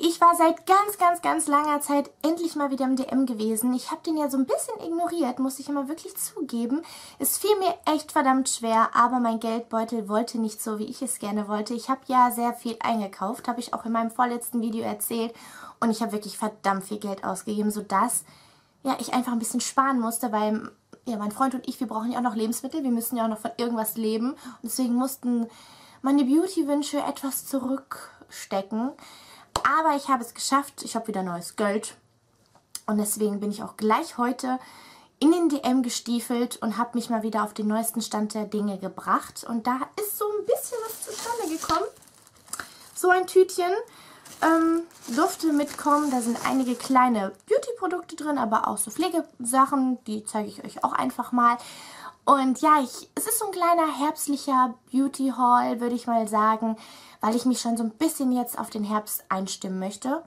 Ich war seit ganz, ganz, ganz langer Zeit endlich mal wieder im DM gewesen. Ich habe den ja so ein bisschen ignoriert, muss ich immer wirklich zugeben. Es fiel mir echt verdammt schwer, aber mein Geldbeutel wollte nicht so, wie ich es gerne wollte. Ich habe ja sehr viel eingekauft, habe ich auch in meinem vorletzten Video erzählt. Und ich habe wirklich verdammt viel Geld ausgegeben, sodass ja, ich einfach ein bisschen sparen musste, weil ja, mein Freund und ich, wir brauchen ja auch noch Lebensmittel. Wir müssen ja auch noch von irgendwas leben. Und deswegen mussten meine Beauty-Wünsche etwas zurückstecken. Aber ich habe es geschafft. Ich habe wieder neues Geld. Und deswegen bin ich auch gleich heute in den DM gestiefelt und habe mich mal wieder auf den neuesten Stand der Dinge gebracht. Und da ist so ein bisschen was zustande gekommen. So ein Tütchen ähm, durfte mitkommen. Da sind einige kleine Beauty-Produkte drin, aber auch so Pflegesachen. Die zeige ich euch auch einfach mal. Und ja, ich, es ist so ein kleiner herbstlicher Beauty-Haul, würde ich mal sagen weil ich mich schon so ein bisschen jetzt auf den Herbst einstimmen möchte.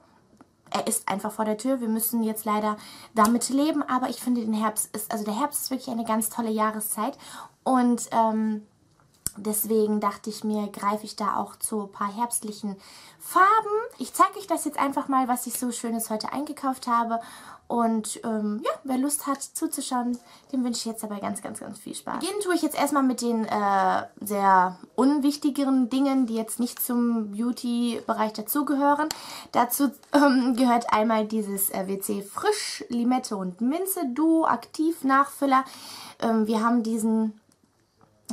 Er ist einfach vor der Tür. Wir müssen jetzt leider damit leben, aber ich finde den Herbst ist, also der Herbst ist wirklich eine ganz tolle Jahreszeit und ähm, Deswegen dachte ich mir, greife ich da auch zu ein paar herbstlichen Farben. Ich zeige euch das jetzt einfach mal, was ich so Schönes heute eingekauft habe. Und ähm, ja, wer Lust hat zuzuschauen, dem wünsche ich jetzt dabei ganz, ganz, ganz viel Spaß. Beginnen tue ich jetzt erstmal mit den äh, sehr unwichtigeren Dingen, die jetzt nicht zum Beauty-Bereich dazugehören. Dazu ähm, gehört einmal dieses äh, WC Frisch Limette und Minze Duo Aktiv Nachfüller. Ähm, wir haben diesen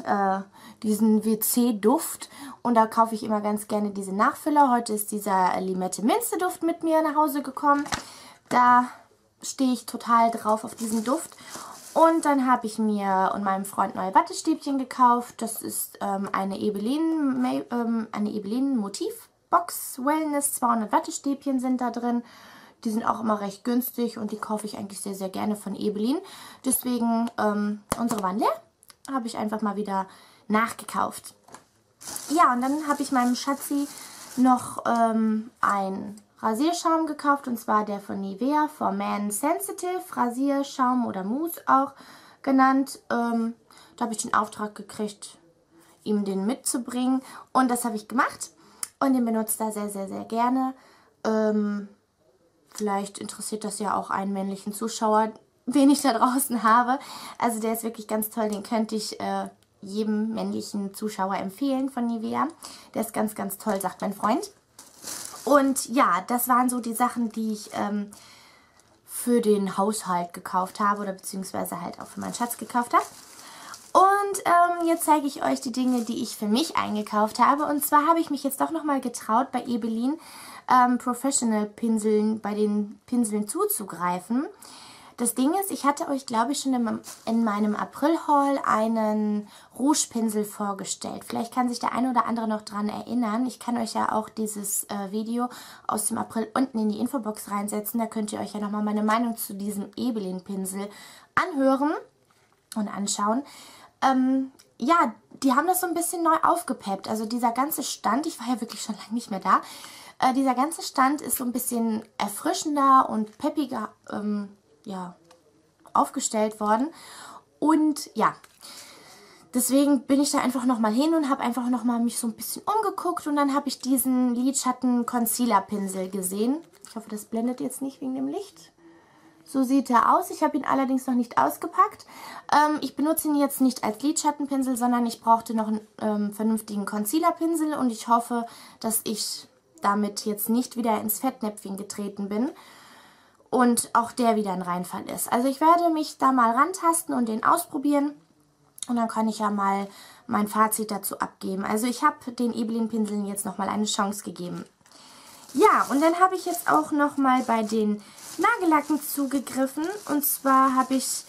äh, diesen WC-Duft und da kaufe ich immer ganz gerne diese Nachfüller. Heute ist dieser Limette-Minze-Duft mit mir nach Hause gekommen. Da stehe ich total drauf auf diesen Duft. Und dann habe ich mir und meinem Freund neue Wattestäbchen gekauft. Das ist ähm, eine Ebelin, ähm, eine Wellness. 200 Wattestäbchen sind da drin. Die sind auch immer recht günstig und die kaufe ich eigentlich sehr, sehr gerne von Ebelin. Deswegen, ähm, unsere waren leer. Habe ich einfach mal wieder nachgekauft. Ja, und dann habe ich meinem Schatzi noch ähm, ein Rasierschaum gekauft und zwar der von Nivea for Man Sensitive Rasierschaum oder Mousse auch genannt. Ähm, da habe ich den Auftrag gekriegt, ihm den mitzubringen und das habe ich gemacht und den benutzt er sehr, sehr, sehr gerne. Ähm, vielleicht interessiert das ja auch einen männlichen Zuschauer, den ich da draußen habe. Also der ist wirklich ganz toll, den könnte ich äh, jedem männlichen Zuschauer empfehlen von Nivea. Der ist ganz, ganz toll, sagt mein Freund. Und ja, das waren so die Sachen, die ich ähm, für den Haushalt gekauft habe oder beziehungsweise halt auch für meinen Schatz gekauft habe. Und ähm, jetzt zeige ich euch die Dinge, die ich für mich eingekauft habe. Und zwar habe ich mich jetzt doch nochmal getraut, bei Ebelin ähm, Professional Pinseln, bei den Pinseln zuzugreifen. Das Ding ist, ich hatte euch, glaube ich, schon in, in meinem April-Haul einen Rouge-Pinsel vorgestellt. Vielleicht kann sich der eine oder andere noch dran erinnern. Ich kann euch ja auch dieses äh, Video aus dem April unten in die Infobox reinsetzen. Da könnt ihr euch ja nochmal meine Meinung zu diesem Ebelin-Pinsel anhören und anschauen. Ähm, ja, die haben das so ein bisschen neu aufgepeppt. Also dieser ganze Stand, ich war ja wirklich schon lange nicht mehr da, äh, dieser ganze Stand ist so ein bisschen erfrischender und peppiger ähm, ja, aufgestellt worden. Und ja, deswegen bin ich da einfach nochmal hin und habe einfach nochmal mich so ein bisschen umgeguckt und dann habe ich diesen Lidschatten Concealer Pinsel gesehen. Ich hoffe, das blendet jetzt nicht wegen dem Licht. So sieht er aus. Ich habe ihn allerdings noch nicht ausgepackt. Ähm, ich benutze ihn jetzt nicht als Lidschattenpinsel, sondern ich brauchte noch einen ähm, vernünftigen Concealer-Pinsel und ich hoffe, dass ich damit jetzt nicht wieder ins Fettnäpfchen getreten bin und auch der wieder ein Reinfall ist. Also ich werde mich da mal rantasten und den ausprobieren und dann kann ich ja mal mein Fazit dazu abgeben. Also ich habe den Ebelin-Pinseln jetzt nochmal eine Chance gegeben. Ja, und dann habe ich jetzt auch nochmal bei den Nagellacken zugegriffen. Und zwar habe ich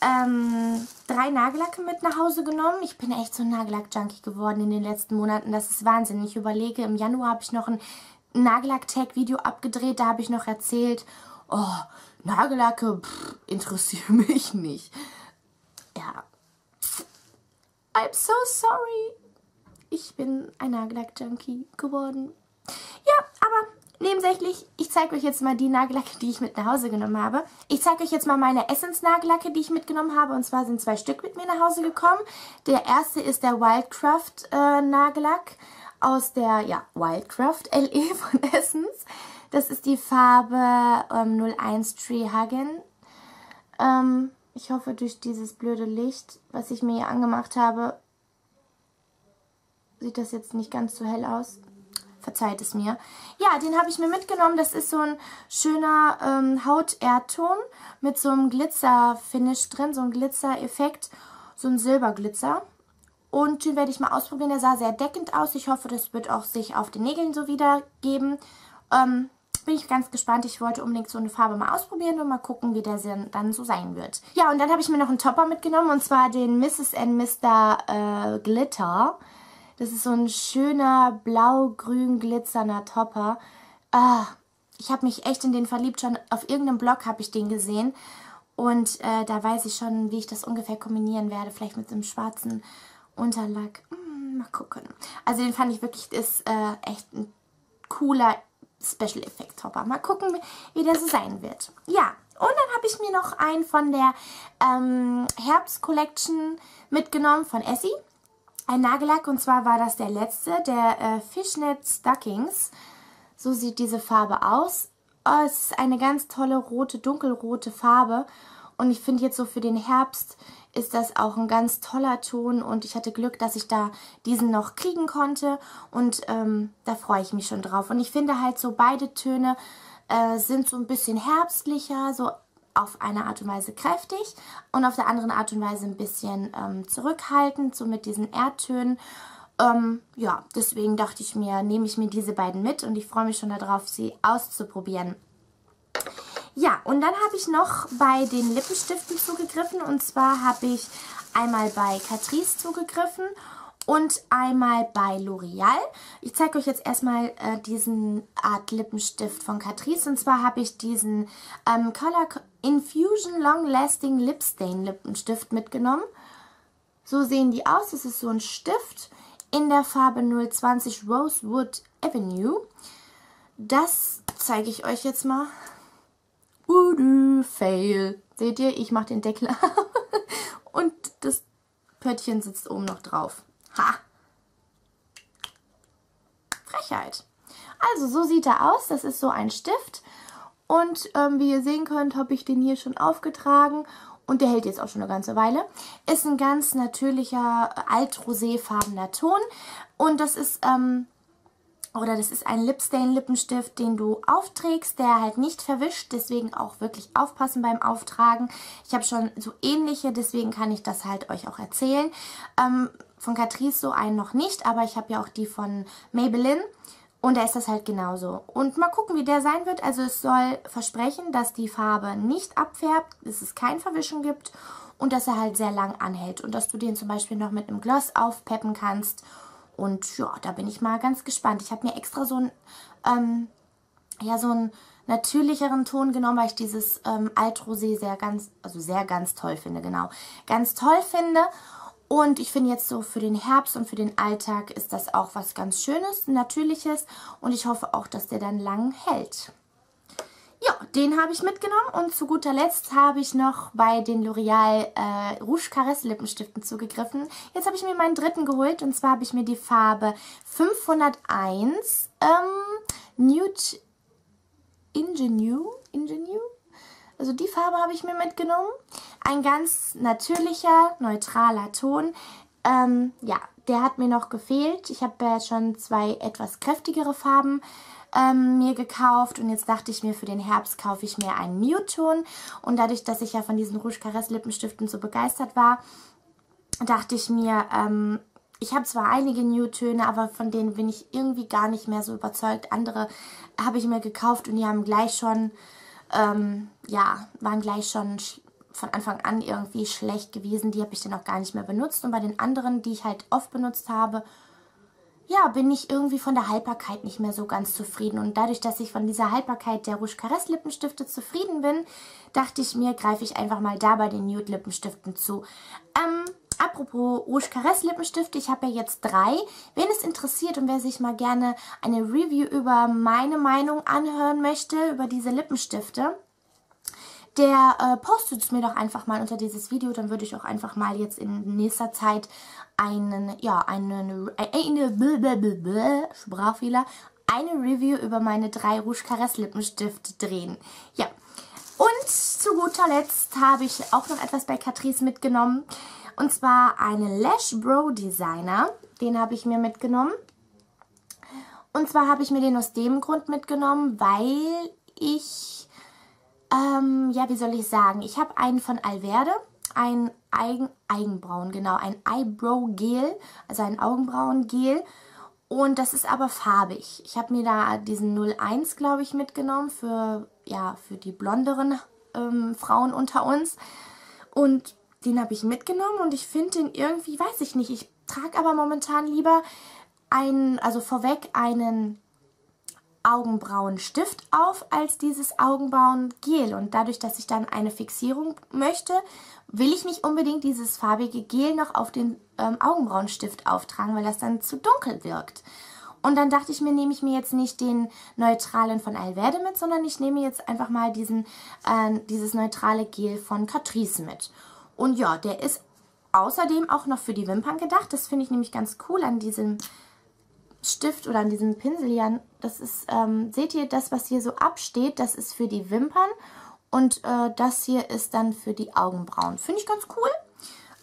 ähm, drei Nagellacke mit nach Hause genommen. Ich bin echt so ein Nagellack-Junkie geworden in den letzten Monaten. Das ist Wahnsinn. Ich überlege, im Januar habe ich noch ein Nagellack-Tag-Video abgedreht. Da habe ich noch erzählt, oh, Nagellacke, interessiert mich nicht. Ja. I'm so sorry. Ich bin ein Nagellack-Junkie geworden. Ja, aber nebensächlich, ich zeige euch jetzt mal die Nagellacke, die ich mit nach Hause genommen habe. Ich zeige euch jetzt mal meine Essence-Nagellacke, die ich mitgenommen habe. Und zwar sind zwei Stück mit mir nach Hause gekommen. Der erste ist der Wildcraft äh, Nagellack aus der ja, Wildcraft LE von Essence. Das ist die Farbe ähm, 01 Tree Hagen. Ähm, ich hoffe, durch dieses blöde Licht, was ich mir hier angemacht habe, sieht das jetzt nicht ganz so hell aus. Verzeiht es mir. Ja, den habe ich mir mitgenommen. Das ist so ein schöner ähm, Haut-Erdton mit so einem Glitzer-Finish drin, so ein Glitzer-Effekt, so ein Silberglitzer. Und den werde ich mal ausprobieren. Der sah sehr deckend aus. Ich hoffe, das wird auch sich auf den Nägeln so wiedergeben. Ähm, bin ich ganz gespannt. Ich wollte unbedingt so eine Farbe mal ausprobieren und mal gucken, wie der dann so sein wird. Ja, und dann habe ich mir noch einen Topper mitgenommen und zwar den Mrs. and Mr. Äh, Glitter. Das ist so ein schöner blau-grün glitzernder Topper. Ah, ich habe mich echt in den verliebt. Schon auf irgendeinem Blog habe ich den gesehen. Und äh, da weiß ich schon, wie ich das ungefähr kombinieren werde. Vielleicht mit so einem schwarzen Unterlack. Hm, mal gucken. Also den fand ich wirklich, ist äh, echt ein cooler Special Effect Topper. Mal gucken, wie der so sein wird. Ja, und dann habe ich mir noch einen von der ähm, Herbst Collection mitgenommen von Essie. Ein Nagellack und zwar war das der letzte, der äh, Fishnet Stockings. So sieht diese Farbe aus. Oh, es ist eine ganz tolle rote, dunkelrote Farbe. Und ich finde jetzt so für den Herbst ist das auch ein ganz toller Ton und ich hatte Glück, dass ich da diesen noch kriegen konnte und ähm, da freue ich mich schon drauf. Und ich finde halt so beide Töne äh, sind so ein bisschen herbstlicher, so auf eine Art und Weise kräftig und auf der anderen Art und Weise ein bisschen ähm, zurückhaltend, so mit diesen Erdtönen. Ähm, ja, deswegen dachte ich mir, nehme ich mir diese beiden mit und ich freue mich schon darauf, sie auszuprobieren. Ja, und dann habe ich noch bei den Lippenstiften zugegriffen. Und zwar habe ich einmal bei Catrice zugegriffen und einmal bei L'Oreal. Ich zeige euch jetzt erstmal äh, diesen Art Lippenstift von Catrice. Und zwar habe ich diesen ähm, Color Infusion Long Lasting Lip Stain Lippenstift mitgenommen. So sehen die aus. Das ist so ein Stift in der Farbe 020 Rosewood Avenue. Das zeige ich euch jetzt mal. Udu, fail. Seht ihr, ich mache den Deckel und das Pöttchen sitzt oben noch drauf. Ha! Frechheit. Also, so sieht er aus. Das ist so ein Stift. Und ähm, wie ihr sehen könnt, habe ich den hier schon aufgetragen. Und der hält jetzt auch schon eine ganze Weile. Ist ein ganz natürlicher, altroséfarbener Ton. Und das ist ähm, oder das ist ein Lipstain-Lippenstift, den du aufträgst, der halt nicht verwischt. Deswegen auch wirklich aufpassen beim Auftragen. Ich habe schon so ähnliche, deswegen kann ich das halt euch auch erzählen. Ähm, von Catrice so einen noch nicht, aber ich habe ja auch die von Maybelline. Und da ist das halt genauso. Und mal gucken, wie der sein wird. Also es soll versprechen, dass die Farbe nicht abfärbt, dass es kein Verwischen gibt und dass er halt sehr lang anhält. Und dass du den zum Beispiel noch mit einem Gloss aufpeppen kannst und ja, da bin ich mal ganz gespannt. Ich habe mir extra so ein, ähm, ja, so einen natürlicheren Ton genommen, weil ich dieses ähm, Altrosé sehr ganz, also sehr ganz toll finde, genau. Ganz toll finde. Und ich finde jetzt so für den Herbst und für den Alltag ist das auch was ganz Schönes, Natürliches. Und ich hoffe auch, dass der dann lang hält. Ja, den habe ich mitgenommen und zu guter Letzt habe ich noch bei den L'Oreal äh, Rouge Caresse Lippenstiften zugegriffen. Jetzt habe ich mir meinen dritten geholt und zwar habe ich mir die Farbe 501 ähm, Nude Ingenue, Ingenue? Also die Farbe habe ich mir mitgenommen. Ein ganz natürlicher, neutraler Ton. Ähm, ja, der hat mir noch gefehlt. Ich habe ja schon zwei etwas kräftigere Farben ähm, mir gekauft und jetzt dachte ich mir, für den Herbst kaufe ich mir einen Newton und dadurch, dass ich ja von diesen Rouge Caresse Lippenstiften so begeistert war, dachte ich mir, ähm, ich habe zwar einige Newtöne, aber von denen bin ich irgendwie gar nicht mehr so überzeugt. Andere habe ich mir gekauft und die haben gleich schon, ähm, ja, waren gleich schon von Anfang an irgendwie schlecht gewesen. Die habe ich dann auch gar nicht mehr benutzt. Und bei den anderen, die ich halt oft benutzt habe, ja, bin ich irgendwie von der Haltbarkeit nicht mehr so ganz zufrieden. Und dadurch, dass ich von dieser Haltbarkeit der Rouge Caresse Lippenstifte zufrieden bin, dachte ich mir, greife ich einfach mal da bei den Nude Lippenstiften zu. Ähm, apropos Rouge Caresse Lippenstifte, ich habe ja jetzt drei. Wen es interessiert und wer sich mal gerne eine Review über meine Meinung anhören möchte, über diese Lippenstifte, der äh, postet es mir doch einfach mal unter dieses Video, dann würde ich auch einfach mal jetzt in nächster Zeit einen, ja, einen, eine, Sprachfehler, eine Review über meine drei Rouge Caress Lippenstifte drehen. Ja, und zu guter Letzt habe ich auch noch etwas bei Catrice mitgenommen. Und zwar einen Lash Bro Designer. Den habe ich mir mitgenommen. Und zwar habe ich mir den aus dem Grund mitgenommen, weil ich, ähm, ja, wie soll ich sagen, ich habe einen von Alverde, ein Eigen, Eigenbrauen, genau, ein Eyebrow Gel, also ein Augenbrauengel. Und das ist aber farbig. Ich habe mir da diesen 01, glaube ich, mitgenommen für, ja, für die blonderen ähm, Frauen unter uns. Und den habe ich mitgenommen und ich finde den irgendwie, weiß ich nicht, ich trage aber momentan lieber einen, also vorweg einen Augenbrauenstift auf als dieses Augenbrauengel. Und dadurch, dass ich dann eine Fixierung möchte, will ich nicht unbedingt dieses farbige Gel noch auf den ähm, Augenbrauenstift auftragen, weil das dann zu dunkel wirkt. Und dann dachte ich mir, nehme ich mir jetzt nicht den neutralen von Alverde mit, sondern ich nehme jetzt einfach mal diesen, äh, dieses neutrale Gel von Catrice mit. Und ja, der ist außerdem auch noch für die Wimpern gedacht. Das finde ich nämlich ganz cool an diesem Stift oder an diesem Pinsel hier. Das ist, ähm, seht ihr, das, was hier so absteht, das ist für die Wimpern. Und äh, das hier ist dann für die Augenbrauen. Finde ich ganz cool.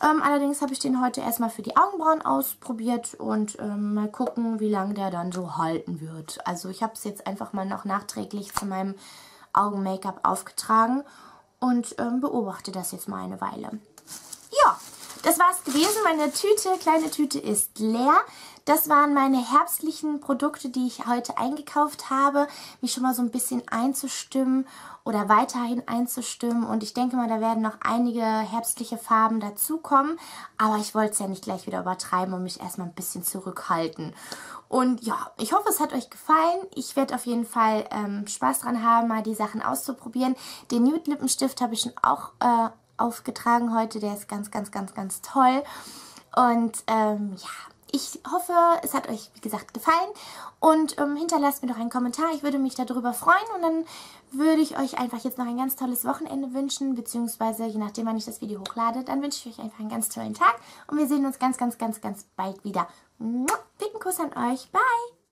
Ähm, allerdings habe ich den heute erstmal für die Augenbrauen ausprobiert und ähm, mal gucken, wie lange der dann so halten wird. Also ich habe es jetzt einfach mal noch nachträglich zu meinem Augen-Make-up aufgetragen und ähm, beobachte das jetzt mal eine Weile. Ja, das war's gewesen. Meine Tüte, kleine Tüte ist leer. Das waren meine herbstlichen Produkte, die ich heute eingekauft habe, mich schon mal so ein bisschen einzustimmen oder weiterhin einzustimmen. Und ich denke mal, da werden noch einige herbstliche Farben dazukommen. Aber ich wollte es ja nicht gleich wieder übertreiben und mich erstmal ein bisschen zurückhalten. Und ja, ich hoffe, es hat euch gefallen. Ich werde auf jeden Fall ähm, Spaß dran haben, mal die Sachen auszuprobieren. Den Nude Lippenstift habe ich schon auch äh, aufgetragen heute. Der ist ganz, ganz, ganz, ganz toll. Und ähm, ja, ich hoffe, es hat euch, wie gesagt, gefallen. Und ähm, hinterlasst mir doch einen Kommentar. Ich würde mich darüber freuen. Und dann würde ich euch einfach jetzt noch ein ganz tolles Wochenende wünschen. Beziehungsweise, je nachdem, wann ich das Video hochlade, dann wünsche ich euch einfach einen ganz tollen Tag. Und wir sehen uns ganz, ganz, ganz, ganz bald wieder. Dicken Kuss an euch. Bye!